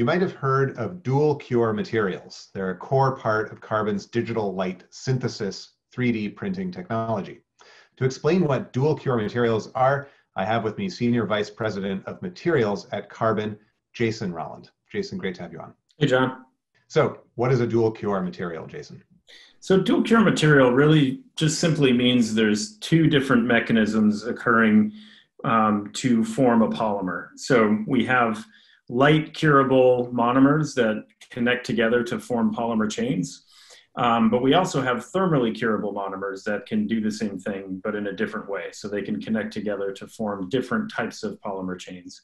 You might have heard of dual cure materials. They're a core part of Carbon's digital light synthesis 3D printing technology. To explain what dual cure materials are, I have with me Senior Vice President of Materials at Carbon, Jason Rolland. Jason, great to have you on. Hey, John. So, what is a dual cure material, Jason? So, dual cure material really just simply means there's two different mechanisms occurring um, to form a polymer. So, we have light curable monomers that connect together to form polymer chains. Um, but we also have thermally curable monomers that can do the same thing, but in a different way. So they can connect together to form different types of polymer chains.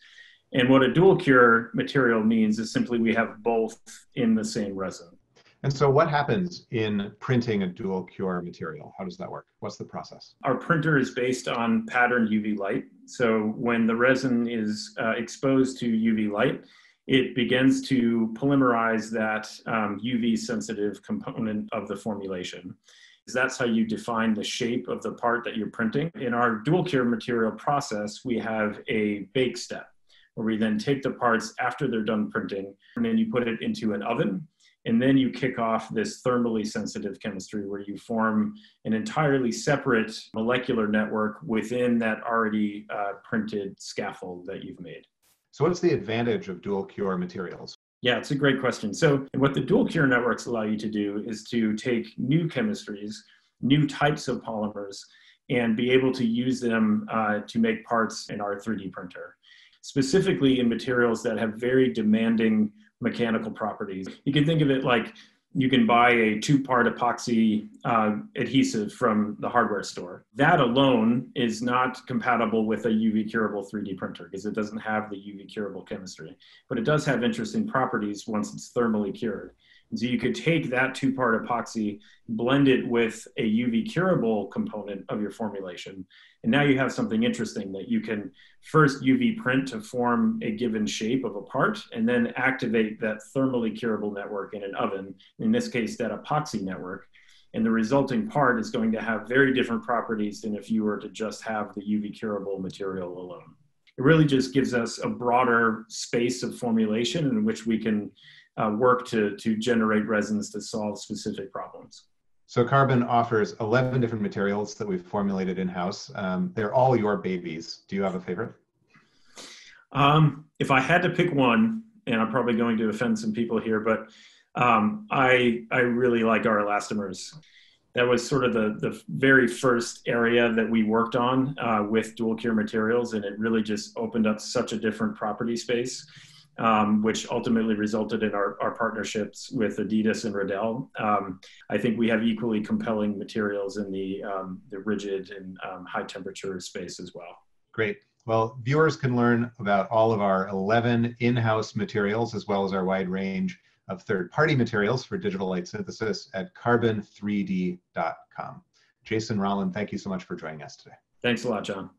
And what a dual cure material means is simply we have both in the same resin. And so, what happens in printing a dual cure material? How does that work? What's the process? Our printer is based on patterned UV light. So, when the resin is uh, exposed to UV light, it begins to polymerize that um, UV sensitive component of the formulation. That's how you define the shape of the part that you're printing. In our dual cure material process, we have a bake step where we then take the parts after they're done printing and then you put it into an oven and then you kick off this thermally sensitive chemistry where you form an entirely separate molecular network within that already uh, printed scaffold that you've made. So, what's the advantage of dual cure materials? Yeah, it's a great question. So, what the dual cure networks allow you to do is to take new chemistries, new types of polymers, and be able to use them uh, to make parts in our 3D printer, specifically in materials that have very demanding mechanical properties. You can think of it like you can buy a two part epoxy uh, adhesive from the hardware store. That alone is not compatible with a UV curable 3D printer because it doesn't have the UV curable chemistry, but it does have interesting properties once it's thermally cured. And so you could take that two part epoxy, blend it with a UV curable component of your formulation. And now you have something interesting that you can first UV print to form a given shape of a part and then activate that thermally curable network in an oven, in this case, that epoxy network. And the resulting part is going to have very different properties than if you were to just have the UV curable material alone. It really just gives us a broader space of formulation in which we can uh, work to, to generate resins to solve specific problems. So Carbon offers 11 different materials that we've formulated in-house. Um, they're all your babies. Do you have a favorite? Um, if I had to pick one, and I'm probably going to offend some people here, but um, I, I really like our elastomers. That was sort of the, the very first area that we worked on uh, with dual cure materials, and it really just opened up such a different property space um, which ultimately resulted in our, our partnerships with Adidas and Riddell. Um, I think we have equally compelling materials in the, um, the rigid and um, high temperature space as well. Great. Well, viewers can learn about all of our 11 in-house materials as well as our wide range of third-party materials for digital light synthesis at carbon3d.com. Jason Rolland, thank you so much for joining us today. Thanks a lot, John.